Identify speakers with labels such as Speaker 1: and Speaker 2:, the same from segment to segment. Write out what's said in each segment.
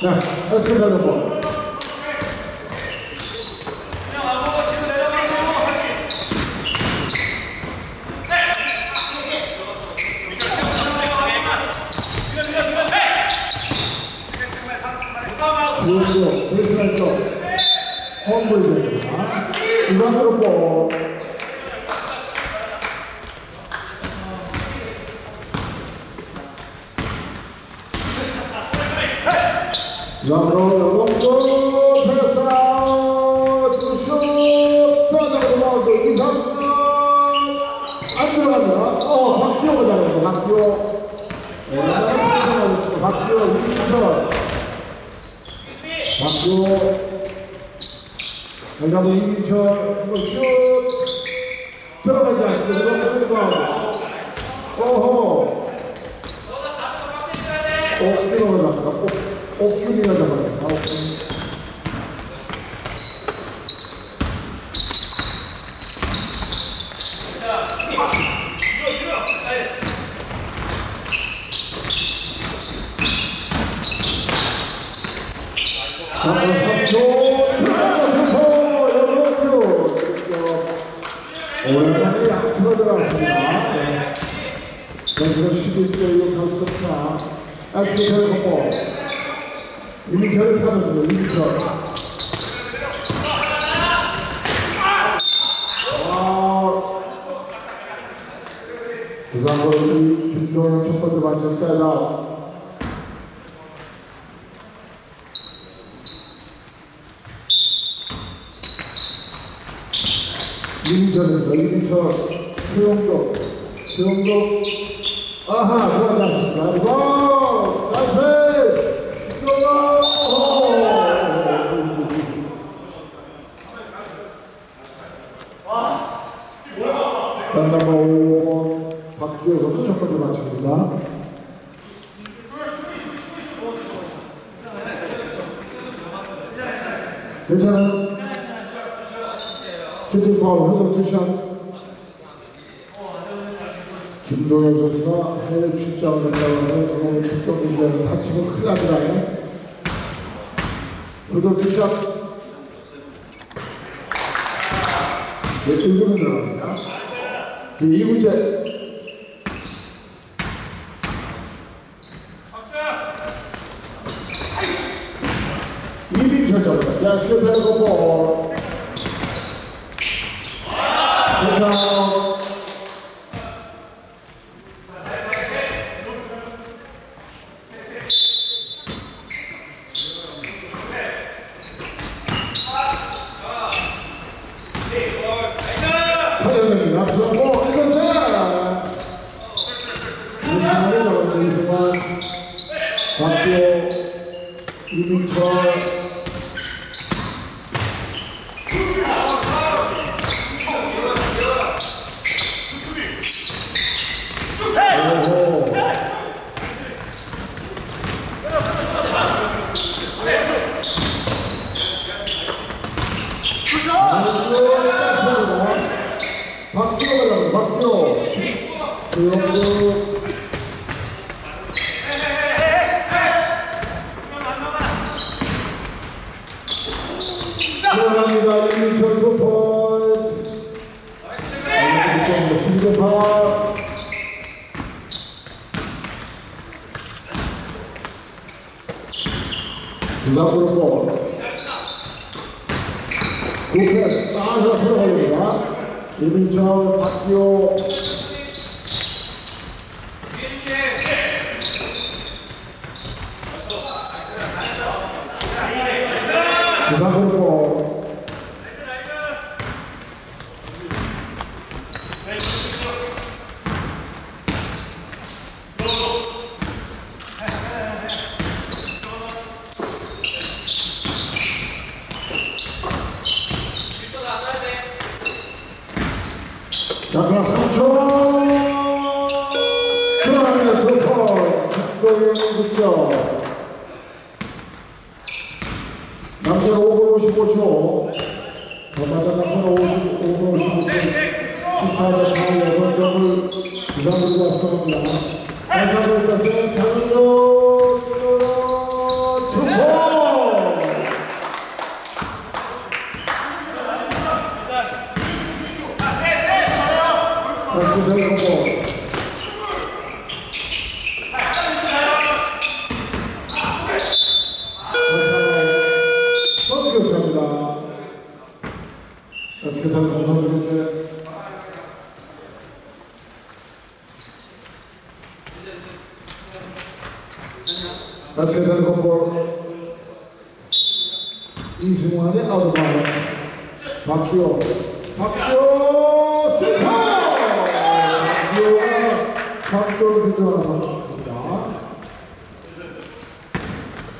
Speaker 1: 네, 에스케이트 번. 그리고 베이스라인 쪽 홈블 됩니다. 이관으로 볼. 패스 아웃 슛 따져서 나오고 이상은 안 들어갑니다. 어, 박지호가 잘했어, 박지호. 네, 박지호, 이민철. 박수 여자분 이민철 이거 슛들어가지 않습니다 그리고 오호 옥준호가 잡았다 옥- 옥준이가 잡았다 옥준 잡고 3초 들어가서 연락주 양투가 들어갔습니다 네. 전투가 11대 6 가졌습니다 에스케이터 콤보 이민철을 타면서 이민철 아, 부산으로 김동현 첫 번째 반전 세다 이민철입니다. 이민철, 최용덕, 최용덕, 아하, 들어가지 않습니다. 이거, 나이스! 들어가! 단담바 5번, 박주혜 선수 첫 번째 맞춥니다. 괜찮아요? 슈팅 파울 흐드러 투샷 김동현 선수가 해외 출장을 간다고 해서 정말 특정 문제는 다치면 큰일 납니다. 흐드러 투샷. 네, 1분은 들어갑니다. 네, 2구째 이민철 잡았다 야 스케이트를 볼 그래서 허영입니다. 그리고 이것은 이상하게 잡았는 이승환, 박교, 이민철, 오호. 박지호가 나옵니다. 박지호. 그리고 들어갑니다. 이민철 투포. 신재파. 부산으로 볼. 구패 싸서 들어갑니다. 이민철, 박기호. 부산으로 볼. 자, 그럼 3초. 들어갑니다. 두포. 김도영 득점. 남자 5분 55초. 여자 남자 55분 55초. 18대 4 6점을 부산으로 앞서갑니다. 남자들 것은 장윤호, 두포. SK텔레콤 볼 이승환의 아웃바운 박기호 박기호 슈퍼 선수입니다.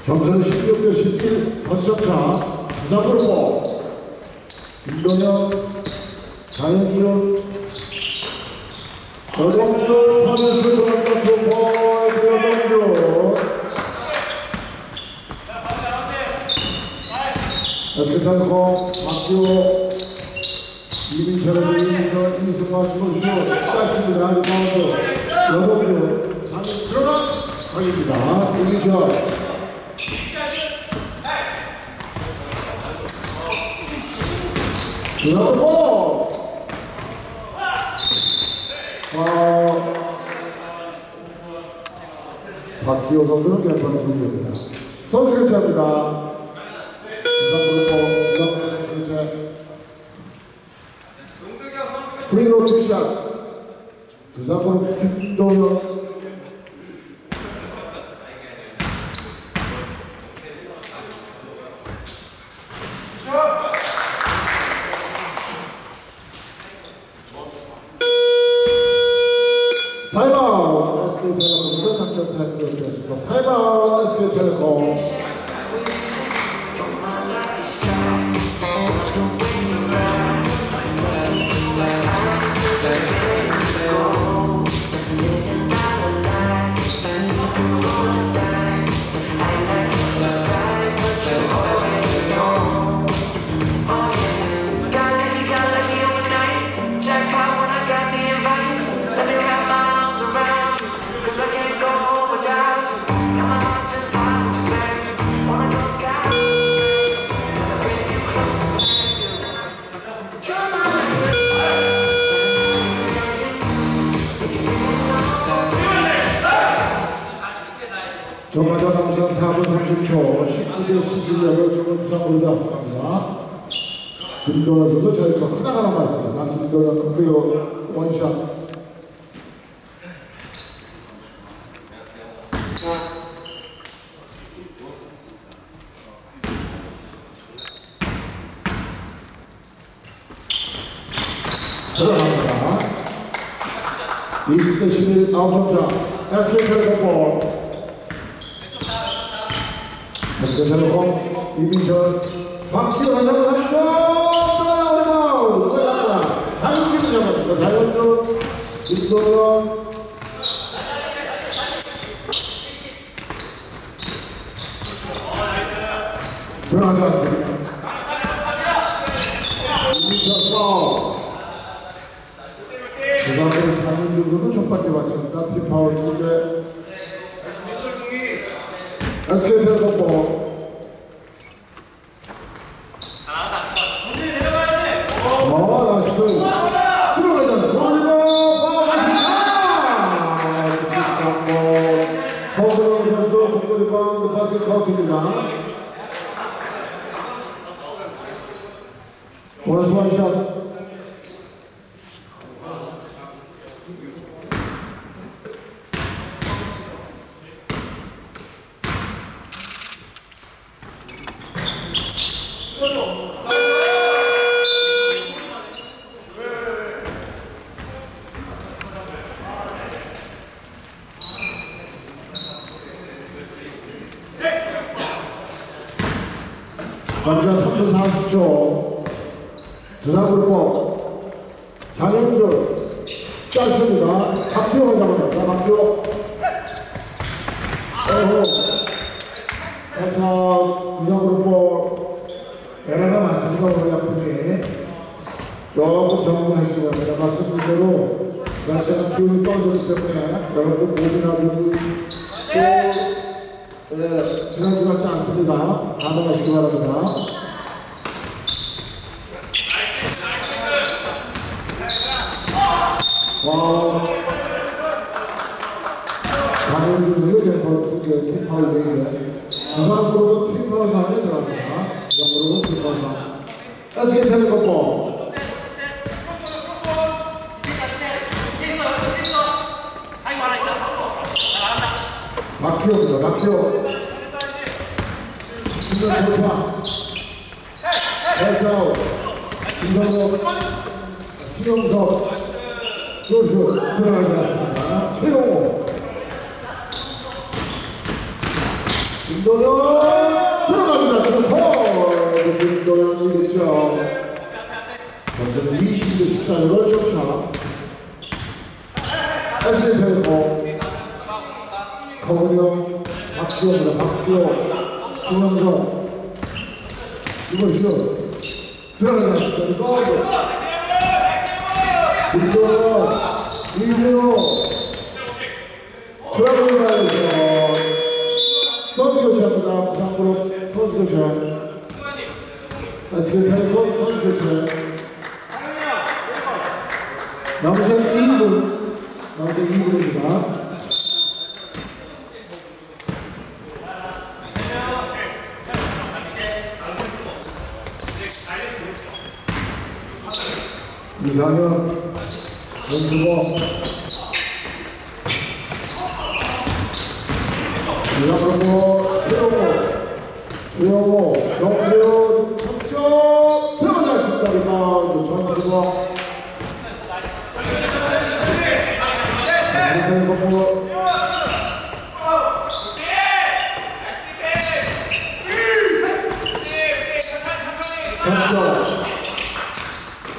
Speaker 1: 점수는 16대 17 더점차 부산불고 김동현 자연기업 여동주 터널 슈퍼가 투포 여동주 SK텔레콤 박기호 이민철의 이민철 이승환 선수 따십니다 리바운드 여동주 방금 들어가 각입니다 이민철 들어가고 어, 박지호 선수는 개판의 선수입니다. 선수 교체합니다. 부상 그룹 부상 교체. 프리로 투샷. 부상 그룹 김도현. 타임아웃 SK텔레콤 작전 타임을 드렸습니다. 타임아웃 SK텔레콤. 김도현 선수 저희가 하나가 남아있습니다. 김도현 그리고 원샷. 들어갑니다. 20대 11 아웃점차 SK텔레콤 SK텔레콤 이민철 박지호 한장 한점 들어가오고 들어갑니다. 자연주 김도현 들어가지 않습니다. 이민철 파울 그 다음에 장윤주는 첫 번째 맞춥니다. 팀파울 두 개. SK텔레콤 리바운드 바스켓 카운트입니다. 원스 원샷. 먼저 3분 40초 두산불법 장현주 짧습니다. 박지호가 잡아냅니다. 어허. 그래서 두산불법 에러가 많습니다 오늘 약분이 조금 정리하시기 바랍니다 말씀드린 대로 날씨가 기온이 떨어지기 때문에 여러분들 목이나 또 네, 지난주 같지 않습니다. 감안하시기 바랍니다. 강현준이 멤버 두개 팀파울 내기에 부산으로도 팀파울 상에 들어갑니다. 부산으로도 팀파울 상. SK텔레콤 볼. 막히옵니다. 막히오. 김선 돌파. 발사우. 김선호. 신영석. 조슈. 들어가지 않습니다. 최용호. 김도영. 들어갑니다. 트루퍼. 김도영 2득점. 먼저는 20대 14를 점차. SSL 허은영, 박지원입니다. 박지원, 김영정, 이것이요. 들어가자. 이거. 김도영, 이진호, 드라곤라이저, 선수 교체합니다. 부산그룹 선수 교체. SK 텔레콤 선수 교체. 남은 2분, 남은 2분입니다. 이상현, 연주범, 이상하고, 최영호, 최영호, 정태현, 득점, 들어가지 않습니다. 리바운드, 득점.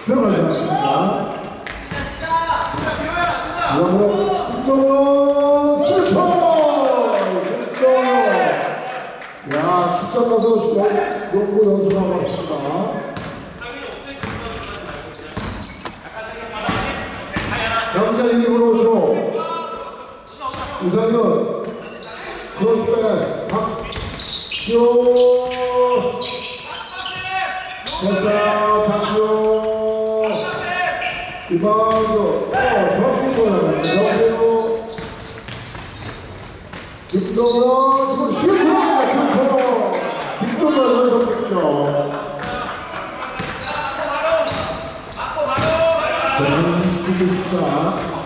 Speaker 1: 들어가지 않습니다. 이상호, 야, 출장 가서 농구 연습하고 왔습니다. 남자 2으로 오죠. 이상현, 크로스백, 박지호, 됐다, 박지호, 이방도, 어, 정국은, 정국은, 김동원, 슈퍼! 박수로 주십시오. 저는 9대 14.